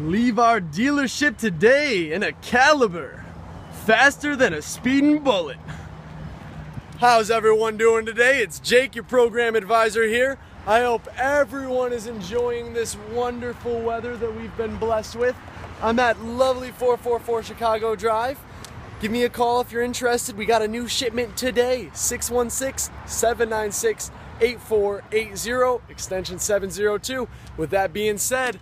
Leave our dealership today in a Caliber, faster than a speeding bullet. How's everyone doing today? It's Jake, your program advisor here. I hope everyone is enjoying this wonderful weather that we've been blessed with. I'm at lovely 444 Chicago Drive. Give me a call if you're interested. We got a new shipment today 616 796 8480, extension 702. With that being said,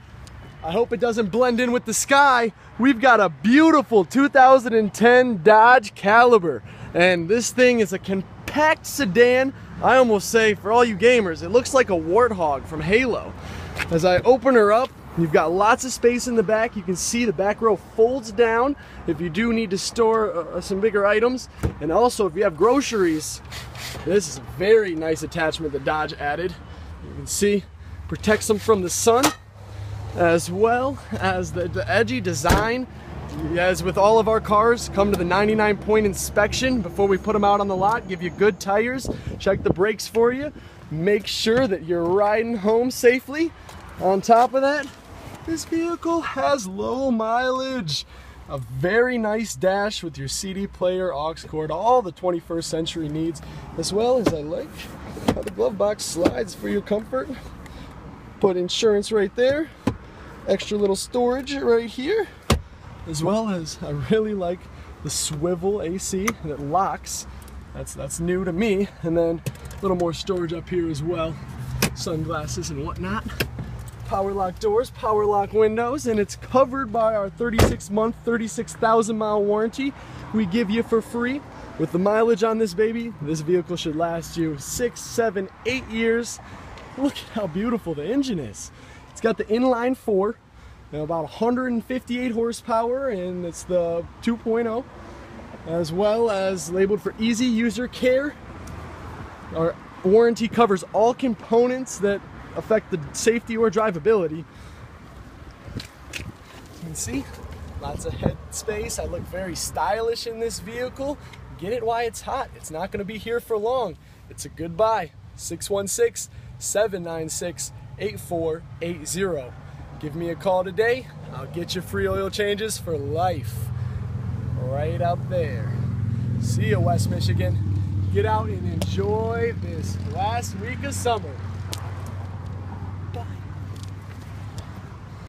I hope it doesn't blend in with the sky. We've got a beautiful 2010 Dodge Caliber, and this thing is a compact sedan. I almost say, for all you gamers, it looks like a warthog from Halo. As I open her up, You've got lots of space in the back. You can see the back row folds down if you do need to store uh, uh, some bigger items. And also if you have groceries, this is a very nice attachment that Dodge added. You can see, protects them from the sun as well as the, the edgy design. As with all of our cars, come to the 99 point inspection before we put them out on the lot, give you good tires, check the brakes for you, make sure that you're riding home safely. On top of that, this vehicle has low mileage. A very nice dash with your CD player, aux cord, all the 21st century needs, as well as I like how the glove box slides for your comfort. Put insurance right there, extra little storage right here, as well as I really like the swivel AC that locks. That's, that's new to me. And then a little more storage up here as well, sunglasses and whatnot power lock doors, power lock windows, and it's covered by our 36 month, 36,000 mile warranty we give you for free. With the mileage on this baby, this vehicle should last you six, seven, eight years. Look at how beautiful the engine is. It's got the inline four, about 158 horsepower, and it's the 2.0, as well as labeled for easy user care. Our warranty covers all components that affect the safety or drivability. You can see lots of head space. I look very stylish in this vehicle. Get it while it's hot. It's not going to be here for long. It's a good buy. 616 796 8480. Give me a call today. I'll get you free oil changes for life. Right out there. See you, West Michigan. Get out and enjoy this last week of summer.